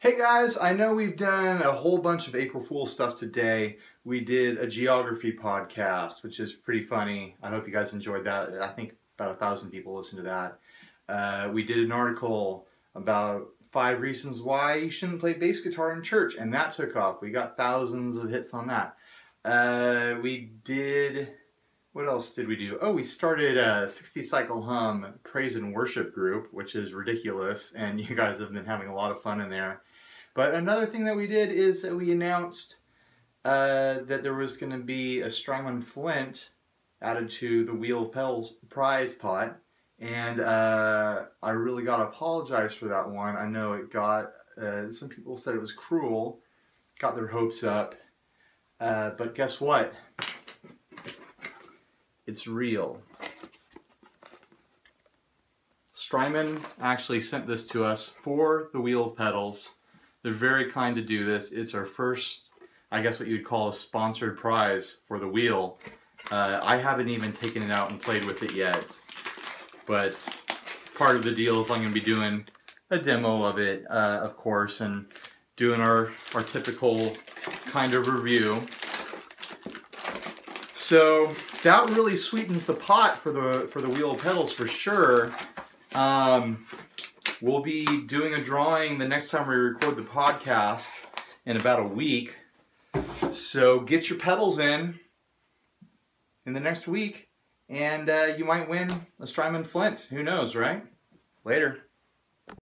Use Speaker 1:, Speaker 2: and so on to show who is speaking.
Speaker 1: Hey guys, I know we've done a whole bunch of April Fool's stuff today. We did a geography podcast, which is pretty funny. I hope you guys enjoyed that. I think about a thousand people listened to that. Uh, we did an article about five reasons why you shouldn't play bass guitar in church, and that took off. We got thousands of hits on that. Uh, we did what else did we do? Oh, we started a 60 Cycle Hum praise and worship group, which is ridiculous, and you guys have been having a lot of fun in there. But another thing that we did is that we announced uh, that there was going to be a Strymon Flint added to the Wheel of Pedals prize pot, and uh, I really got to apologize for that one. I know it got, uh, some people said it was cruel, got their hopes up, uh, but guess what? It's real. Strymon actually sent this to us for the Wheel of Pedals. They're very kind to do this. It's our first, I guess what you'd call a sponsored prize for the wheel. Uh, I haven't even taken it out and played with it yet. But part of the deal is I'm going to be doing a demo of it, uh, of course, and doing our, our typical kind of review. So that really sweetens the pot for the for the wheel of pedals for sure. Um, we'll be doing a drawing the next time we record the podcast in about a week. So get your pedals in in the next week and uh, you might win a Strymon Flint. Who knows, right? Later.